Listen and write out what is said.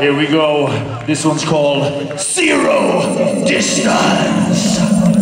Here we go. This one's called Zero Distance.